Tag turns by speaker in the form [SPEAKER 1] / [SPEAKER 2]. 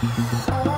[SPEAKER 1] Oh